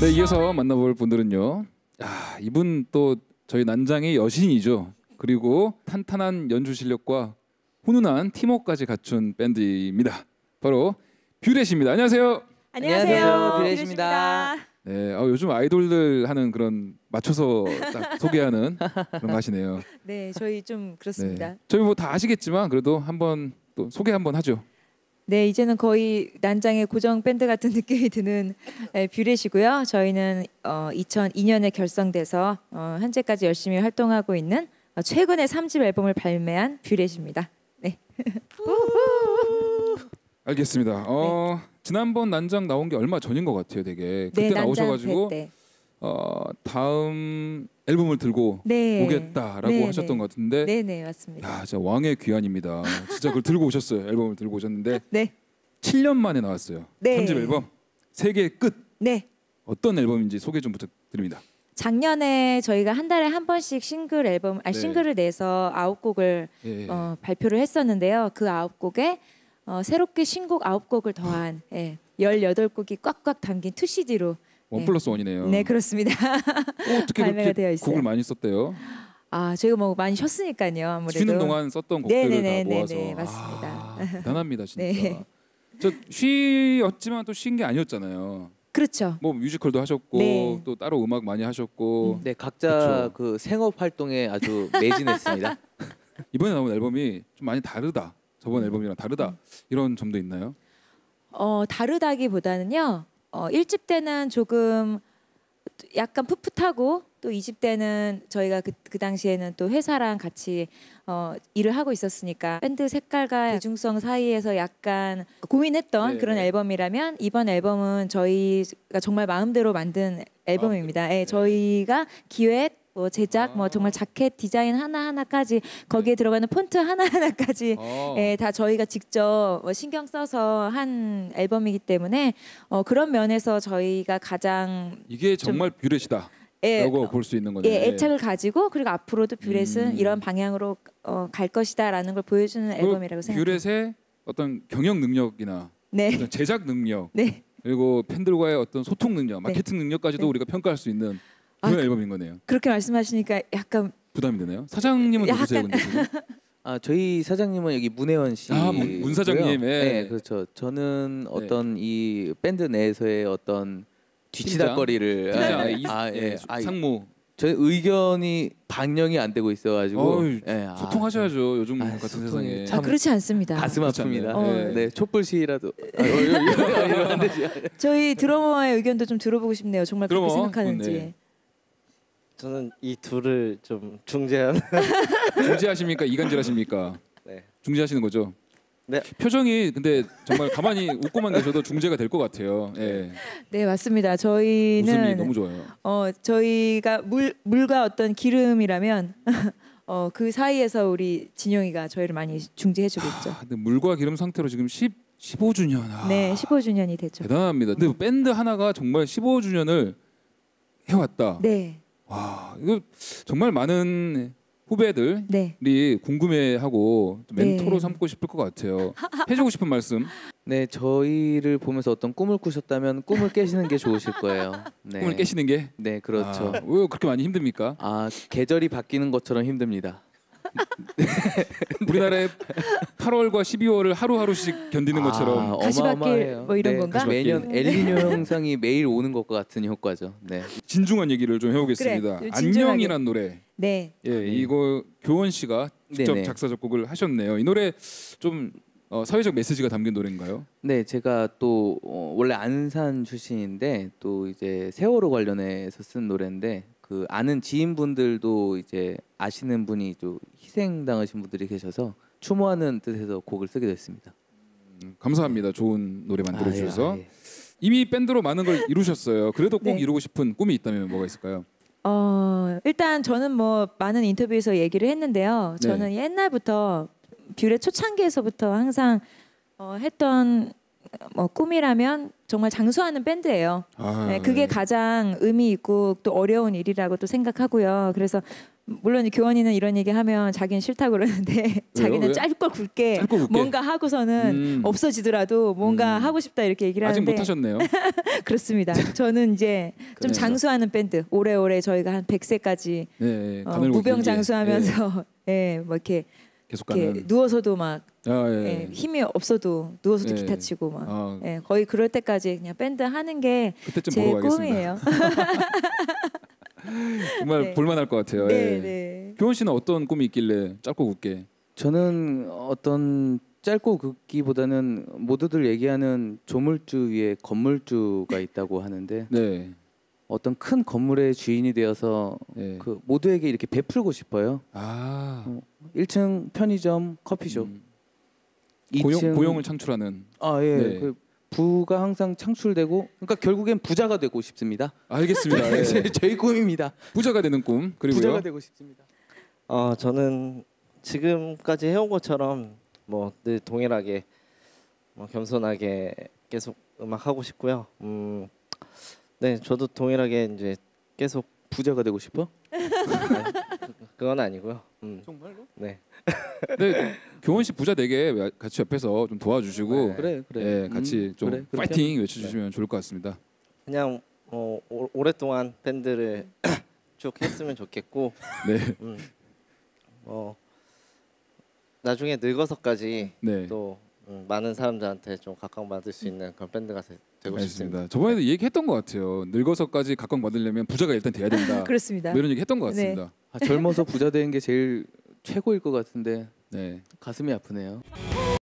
네, 이어서 만나볼 분들은요. 아, 이분 또 저희 난장의 여신이죠. 그리고 탄탄한 연주 실력과 훈훈한 팀워크까지 갖춘 밴드입니다. 바로 뷰렛입니다. 안녕하세요. 안녕하세요. 뷰렛입니다. 네, 아, 요즘 아이돌들 하는 그런 맞춰서 딱 소개하는 그런 거 하시네요. 네, 저희 좀 그렇습니다. 네. 저희 뭐 다 아시겠지만 그래도 한번 또 소개 한번 하죠. 네, 이제는 거의 난장의 고정 밴드 같은 느낌이 드는 네, 뷰렛이고요. 저희는 어, 2002년에 결성돼서 어, 현재까지 열심히 활동하고 있는 어, 최근에 3집 앨범을 발매한 뷰렛입니다. 네. 알겠습니다. 어, 지난번 난장 나온 게 얼마 전인 것 같아요, 되게. 그때 네, 나오셔가지고 때. 어, 다음 앨범을 들고 네. 오겠다라고 네, 하셨던 네. 것 같은데 네, 네, 맞습니다. 야, 진짜 왕의 귀환입니다. 진짜 그걸 들고 오셨어요. 앨범을 들고 오셨는데 네. 7년 만에 나왔어요. 네. 3집 앨범 세계 끝 네. 어떤 앨범인지 소개 좀 부탁드립니다. 작년에 저희가 한 달에 한 번씩 싱글 앨범 아 네. 싱글을 내서 아홉 곡을 예. 어, 발표를 했었는데요. 그 아홉 곡에 어, 새롭게 신곡 아홉 곡을 더한 예, 18곡이 꽉꽉 담긴 2CD로 원 네. 플러스 원이네요. 네, 그렇습니다. 어, 발매가 그렇게 되어 있어요. 곡을 많이 썼대요? 아, 저희가 뭐 많이 쉬었으니까요. 아무래도. 쉬는 동안 썼던 곡들을 네네네, 다 모아서 네네, 맞습니다. 아, 대단합니다 진짜. 네. 저 쉬었지만 또 쉰 게 아니었잖아요. 그렇죠. 뭐 뮤지컬도 하셨고 네. 또 따로 음악 많이 하셨고 네, 각자 그쵸. 그 생업 활동에 아주 매진했습니다. 이번에 나온 앨범이 좀 많이 다르다. 음. 저번 앨범이랑 다르다. 이런 점도 있나요? 어, 다르다기보다는요. 어, 1집 때는 조금 약간 풋풋하고 또 2집 때는 저희가 그, 그 당시에는 또 회사랑 같이 어, 일을 하고 있었으니까 밴드 색깔과 대중성 사이에서 약간 고민했던 네. 그런 앨범이라면 이번 앨범은 저희가 정말 마음대로 만든 앨범입니다. 예, 저희가 기획 뭐 제작 뭐 아. 정말 자켓 디자인 하나 하나까지 거기에 들어가는 폰트 하나 하나까지 아, 예, 다 저희가 직접 뭐 신경 써서 한 앨범이기 때문에 어, 그런 면에서 저희가 가장 이게 정말 뷰렛이다. 예, 라고 볼 수 있는 거네요. 예, 애착을 가지고 그리고 앞으로도 뷰렛은 음. 이런 방향으로 어, 갈 것이다라는 걸 보여주는 그리고 앨범이라고 생각합니다. 뷰렛의 어떤 경영 능력이나 네, 어떤 제작 능력 네. 그리고 팬들과의 어떤 소통 능력, 마케팅 능력까지도 네. 우리가 평가할 수 있는 그런 아, 앨범인 거네요. 그렇게 말씀하시니까 약간 부담이 되네요. 사장님은 약간- 누구세요, 근데 지금? 아, 저희 사장님은 여기 문혜원 씨. 아, 문- 문 사장님, 예. 네, 그렇죠. 저는 어떤 이 밴드 내에서의 어떤 뒤치다거리를 아, 이- 아, 예, 예. 아, 상무 저희 의견이 반영이 안 되고 있어가지고 어이, 예, 아, 소통하셔야죠. 요즘 아, 같은 소통이 세상에. 참- 아, 그렇지 않습니다. 가슴 아픕니다. 어. 네, 촛불시라도 아, 안 되지. 저희 드러머의 의견도 좀 들어보고 싶네요. 정말 그렇게 드러머? 생각하는지. 네. 저는 이 둘을 좀 중재하는 중지하십니까? 이간질하십니까? 네. 중지하시는 거죠? 네. 표정이 근데 정말 가만히 웃고만 계셔도 중재가 될 것 같아요. 예. 네, 맞습니다. 웃음이 저희는 너무 좋아요. 어 저희가 물 물과 어떤 기름이라면 어 그 사이에서 우리 진영이가 저희를 많이 중재해주고 있죠. 아, 근데 물과 기름 상태로 지금 10 15주년. 아, 네, 15주년이 됐죠. 대단합니다. 근데 밴드 하나가 정말 15주년을 해왔다. 네, 와, 이거 정말 많은 후배들이 네. 궁금해하고 또 멘토로 네. 삼고 싶을 것 같아요. 해주고 싶은 말씀. 네, 저희를 보면서 어떤 꿈을 꾸셨다면 꿈을 깨시는 게 좋으실 거예요. 네. 꿈을 깨시는 게. 네, 그렇죠. 아, 왜 그렇게 많이 힘듭니까? 아 계절이 바뀌는 것처럼 힘듭니다. 우리나라의 8월과 12월을 하루하루씩 견디는 것처럼. 아, 가시밭길 어마어마해요. 뭐 이런 네, 건가? 매년 네. 엘니뇨 현상이 매일 오는 것과 같은 효과죠. 네. 진중한 얘기를 좀 해보겠습니다. 그래, 진중하게. 안녕이란 노래. 네. 예, 이거 교원 씨가 직접 네네. 작사 작곡을 하셨네요. 이 노래 좀 어, 사회적 메시지가 담긴 노래인가요? 네, 제가 또 어, 원래 안산 출신인데 또 이제 세월호 관련해서 쓴 노래인데 그 아는 지인분들도 이제 아시는 분이 또 희생당하신 분들이 계셔서 추모하는 뜻에서 곡을 쓰게 됐습니다. 음, 감사합니다. 좋은 노래 만들어 아, 예, 주셔서 아, 예. 이미 밴드로 많은 걸 이루셨어요. 그래도 꼭 네. 이루고 싶은 꿈이 있다면 뭐가 있을까요? 어 일단 저는 뭐 많은 인터뷰에서 얘기를 했는데요. 네. 저는 옛날부터 뷰의 초창기에서부터 항상 어, 했던 뭐 꿈이라면 정말 장수하는 밴드예요. 아, 네, 그게 가장 의미 있고 또 어려운 일이라고 또 생각하고요. 그래서 물론 교원이는 이런 얘기 하면 자기는 싫다고 그러는데 자기는? 짧고 굵게, 짧고 굵게. 뭔가 하고서는 음. 없어지더라도 뭔가 음. 하고 싶다 이렇게 얘기를 아직 하는데 못 하셨네요. 그렇습니다. 저는 이제 좀. 장수하는 밴드 오래오래 저희가 한 100세까지 네, 어. 무병장수하면서 예, 뭐 이렇게, 계속 이렇게 가는. 누워서도 막 아, 예. 예, 힘이 없어도 누워서도 예. 기타 치고 막 아, 예, 거의 그럴 때까지 그냥 밴드 하는 게 제. 꿈이에요. 정말 네. 볼만할 것 같아요. 네, 예. 네. 교원 씨는 어떤 꿈이 있길래 짧고 굵게? 저는 어떤 짧고 굵기보다는 모두들 얘기하는 조물주 위에 건물주가 있다고 하는데 네. 어떤 큰 건물의 주인이 되어서 네. 그 모두에게 이렇게 베풀고 싶어요. 아. 어, 1층 편의점 커피숍, 음, 2층 고용 고용을 창출하는. 아 예, 네. 그 부가 항상 창출되고 그러니까 결국엔 부자가 되고 싶습니다. 알겠습니다. 예. 제- 저희 꿈입니다. 부자가 되는 꿈. 그리고요. 부자가 되고 싶습니다. 어 저는 지금까지 해온 것처럼 뭐 늘 동일하게 뭐 겸손하게 계속 음악 하고 싶고요. 음, 네 저도 동일하게 이제 계속 부자가 되고 싶어? 그건 아니고요. 음, 정말로? 네. 네, 교원 씨 부자 되게 같이 옆에서 좀 도와주시고 그래 그래. 예, 같이 음, 좀 그래, 파이팅 외쳐주시면 좋을 것 같습니다. 그냥 어, 오, 오랫동안 밴드를 쭉 했으면 좋겠고 네, 음, 어, 나중에 늙어서까지 네, 또 음, 많은 사람들한테 좀 각광받을 수 있는 그런 밴드가 되, 되고 싶습니다. 저번에도 얘기했던 것 같아요. 늙어서까지 각광 받으려면 부자가 일단 돼야 된다. 그렇습니다. 뭐 이런 얘기 했던 것 네. 같습니다. 아, 젊어서 부자 되는 게 제일 최고일 것 같은데 네. 가슴이 아프네요.